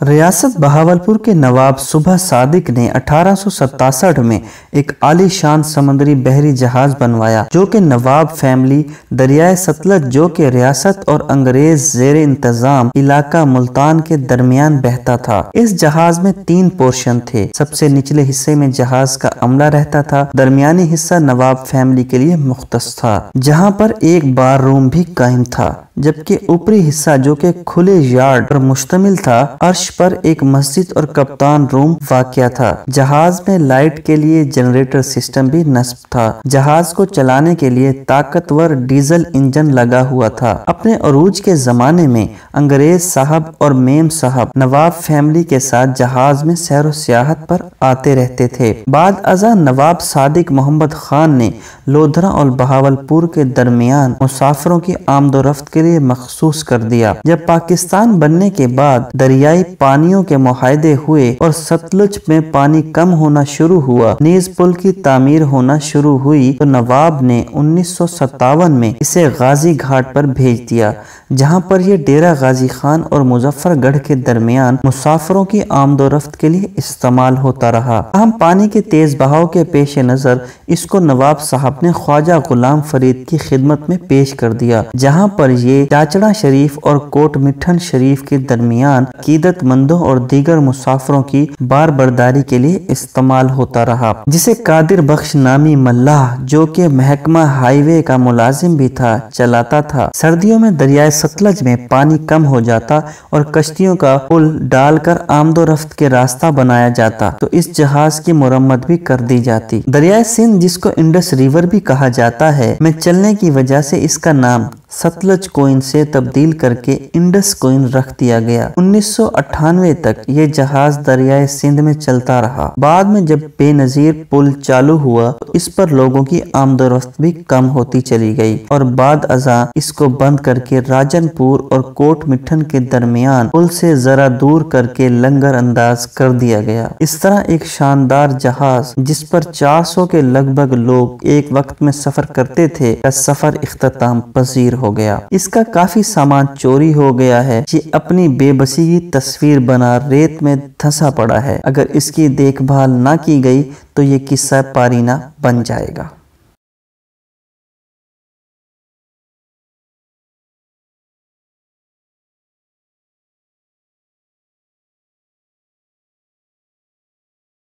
रियासत बहावलपुर के नवाब सुबह सादिक ने अठारह में एक आलीशान समुद्री बहरी जहाज़ बनवाया, जो कि नवाब फैमिली दरियाए सतलज, जो कि रियासत और अंग्रेज़ जेर इंतज़ाम इलाका मुल्तान के दरमियान बहता था। इस जहाज़ में तीन पोर्शन थे। सबसे निचले हिस्से में जहाज़ का अमला रहता था। दरमियानी हिस्सा नवाब फैमिली के लिए मुख्त था, जहाँ पर एक बार रूम भी कायम था। जबकि ऊपरी हिस्सा जो कि खुले यार्ड पर मुश्तमिल था, अर्श पर एक मस्जिद और कप्तान रूम वाक़ था। जहाज़ में लाइट के लिए जनरेटर सिस्टम भी नस्ब था। जहाज़ को चलाने के लिए ताकतवर डीजल इंजन लगा हुआ था। अपने अरूज के जमाने में अंग्रेज़ साहब और मेम साहब नवाब फैमिली के साथ जहाज़ में सैर सियाहत पर आते रहते थे। बाद अजा नवाब सादिक मोहम्मद खान ने लोधरा और बहावलपुर के दरमियान मुसाफरों की आमदोरफ्त के लिए मखसूस कर दिया। जब पाकिस्तान बनने के बाद दरियाई पानियों के मुहिदे हुए और सतलुज में पानी कम होना शुरू हुआ, नीज पुल की तामीर होना शुरू हुई तो नवाब ने उन्नीस में इसे गाजी घाट पर भेज दिया, जहाँ पर यह डेरा गाजी खान और मुजफ्फरगढ़ के दरमियान मुसाफरों की आमदोरफ्त के लिए इस्तेमाल होता रहा। हम पानी के तेज बहाव के पेश नज़र इसको नवाब साहब ने ख्वाजा गुलाम फरीद की खिदमत में पेश कर दिया, जहाँ पर ये चाचड़ा शरीफ और कोट मिठन शरीफ के दरमियान कीदतमंदों और दीगर मुसाफरों की बार बरदारी के लिए इस्तेमाल होता रहा, जिसे कादिर बख्श नामी मल्लाह, जो के महकमा हाईवे का मुलाजिम भी था, चलाता था। सर्दियों में दरियाए सतलज में पानी कम हो जाता और कश्तियों का पुल डालकर आमदोरफ्त के रास्ता बनाया जाता तो इस जहाज़ की मुरम्मत भी कर दी जाती। दरियाए सिंध, जिसको इंडस रिवर भी कहा जाता है, में चलने की वजह से इसका नाम सतलज कोइन से तब्दील करके इंडस कोइन रख दिया गया। उन्नीस सौ अट्ठानवे तक ये जहाज़ दरियाए सिंध में चलता रहा। बाद में जब बेनजीर पुल चालू हुआ तो इस पर लोगों की आमदोरफ्त भी कम होती चली गई और बाद अजा इसको बंद करके राजनपुर और कोट मिठन के दरमियान पुल से जरा दूर करके लंगर अंदाज कर दिया गया। इस तरह एक शानदार जहाज़, जिस पर 400 के लगभग लोग एक वक्त में सफ़र करते थे सफ़र अख्ताम पजीर हो गया। इसका काफ़ी सामान चोरी हो गया है। ये अपनी बेबसी की तस्वीर बना रेत में धंसा पड़ा है। अगर इसकी देखभाल ना की गई तो ये किस्सा पारीना बन जाएगा।